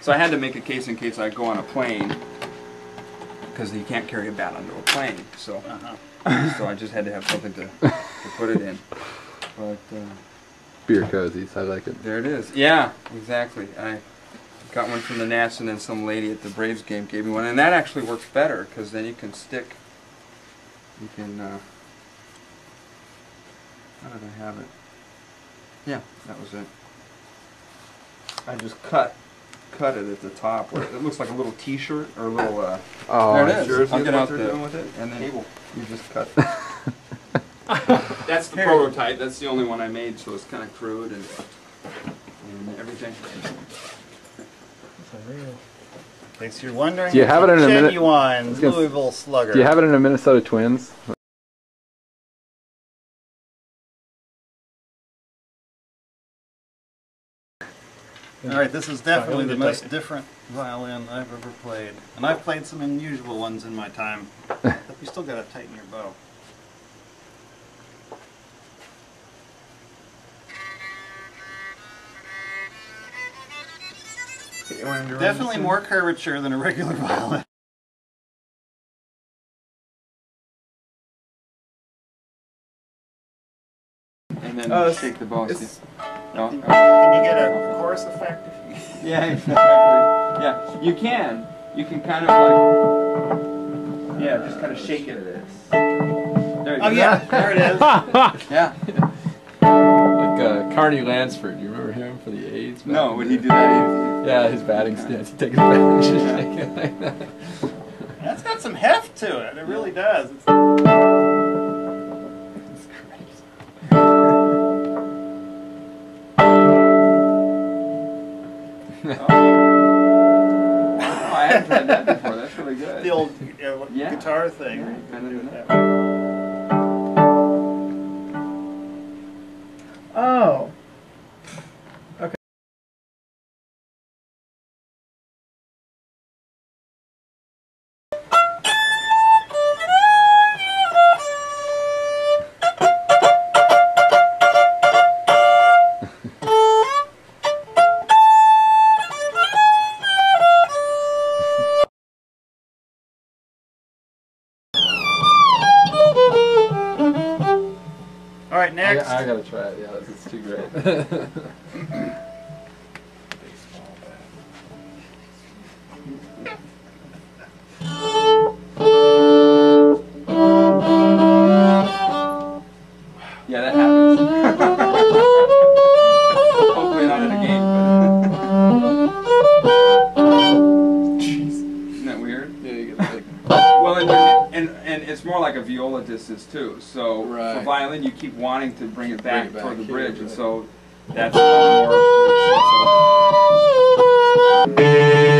So I had to make a case in case I go on a plane, because you can't carry a bat onto a plane. So, Uh-huh. so I just had to have something to, to put it in. But uh, Beer cozies, I like it. there it is. Yeah, exactly. I got one from the Nats, and then some lady at the Braves game gave me one, and that actually works better because then you can stick. You can. Uh, how did I have it? Yeah, that was it. I just cut cut it at the top where it looks like a little T-shirt or a little. Uh, Oh, there it is. jersey I'll is get what out they're the doing with it? and then Cable. you just cut. That's the Here. prototype. That's the only one I made, so it's kind of crude and, and everything. In case you're wondering, Do you have it in a minute? genuine was gonna s- Louisville Slugger. Do you have it in a Minnesota Twins? All right, this is definitely the most different violin I've ever played, and I've played some unusual ones in my time. but you still gotta tighten your bow. Definitely more curvature than a regular violin. And then Oh, shake the bow. see? it's- oh, No? Oh. Can you get a chorus effect? Yeah, exactly. Yeah, you can. You can kind of like. Yeah, just kind of shake it. There you Oh go. yeah, there it is. Yeah. Like uh, Carney Lansford, do you remember him for the A's? back No, in would he do that? Yeah, his batting stance. He'd take his batting just shake it like that. That's got some heft to it. It really does. It's... It's Oh, I haven't tried that before. That's really good. the old uh, Yeah. guitar thing. Yeah, All right, I, next. I gotta try it. Yeah, this is too great. it's more like a viola distance too. So for violin, you keep wanting to bring it back, it back toward the here, bridge, and so that's more.